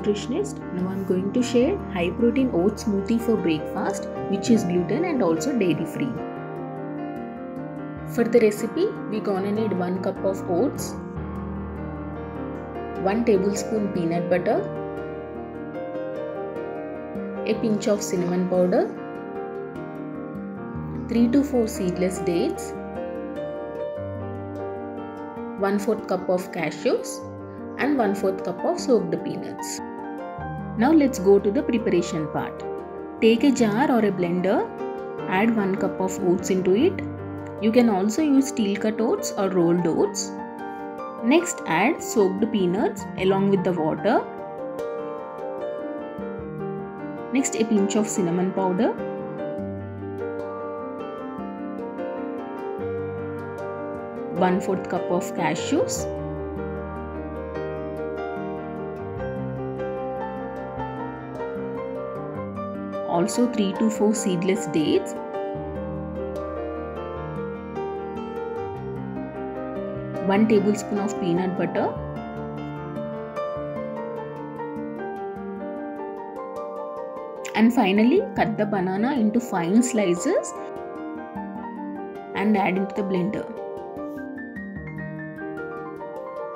nutritionist. Now I'm going to share high protein oat smoothie for breakfast which is gluten and also dairy free. For the recipe, we gonna need 1 cup of oats, 1 tablespoon peanut butter, a pinch of cinnamon powder, 3 to 4 seedless dates, 1 4th cup of cashews and 1 4th cup of soaked peanuts. Now let's go to the preparation part. Take a jar or a blender, add 1 cup of oats into it. You can also use steel cut oats or rolled oats. Next add soaked peanuts along with the water. Next a pinch of cinnamon powder. One fourth cup of cashews. Also 3 to 4 seedless dates. One tablespoon of peanut butter. And finally cut the banana into fine slices and add into the blender.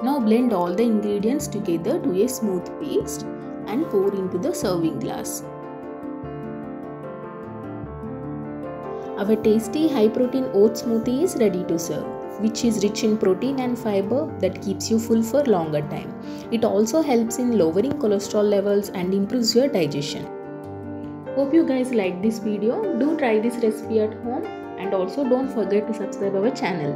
Now blend all the ingredients together to a smooth paste and pour into the serving glass. Our tasty high protein oat smoothie is ready to serve which is rich in protein and fiber that keeps you full for longer time. It also helps in lowering cholesterol levels and improves your digestion. Hope you guys like this video. Do try this recipe at home and also don't forget to subscribe our channel.